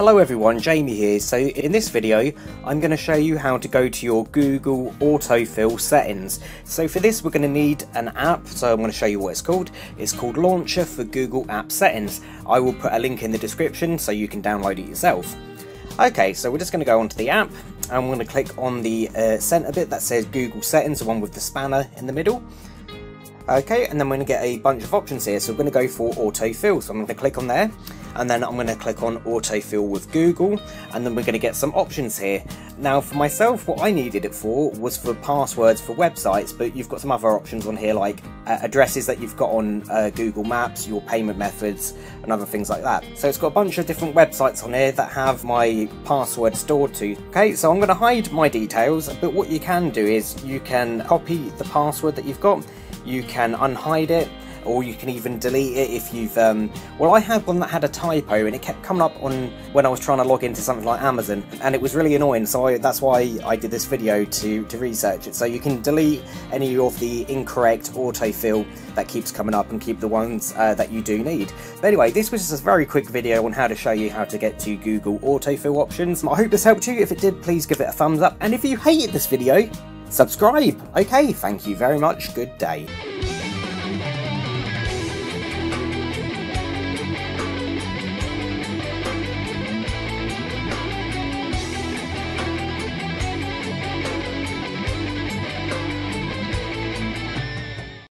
Hello everyone, Jamie here. So in this video, I'm going to show you how to go to your Google autofill settings. So for this, we're going to need an app. So I'm going to show you what it's called. It's called Launcher for Google App Settings. I will put a link in the description so you can download it yourself. Okay, so we're just going to go onto the app and we're going to click on the uh, center bit that says Google Settings, the one with the spanner in the middle. Okay, and then we're going to get a bunch of options here. So we're going to go for autofill. So I'm going to click on there, and then I'm going to click on autofill with Google, and then we're going to get some options here. Now, for myself, what I needed it for was for passwords for websites, but you've got some other options on here like uh, addresses that you've got on uh, Google Maps, your payment methods, and other things like that. So it's got a bunch of different websites on here that have my password stored to. Okay, so I'm going to hide my details, but what you can do is you can copy the password that you've got you can unhide it or you can even delete it if you've um, well I had one that had a typo and it kept coming up on when I was trying to log into something like Amazon and it was really annoying so I, that's why I did this video to, to research it so you can delete any of the incorrect autofill that keeps coming up and keep the ones uh, that you do need but anyway this was just a very quick video on how to show you how to get to Google autofill options I hope this helped you if it did please give it a thumbs up and if you hated this video subscribe. Okay, thank you very much. Good day.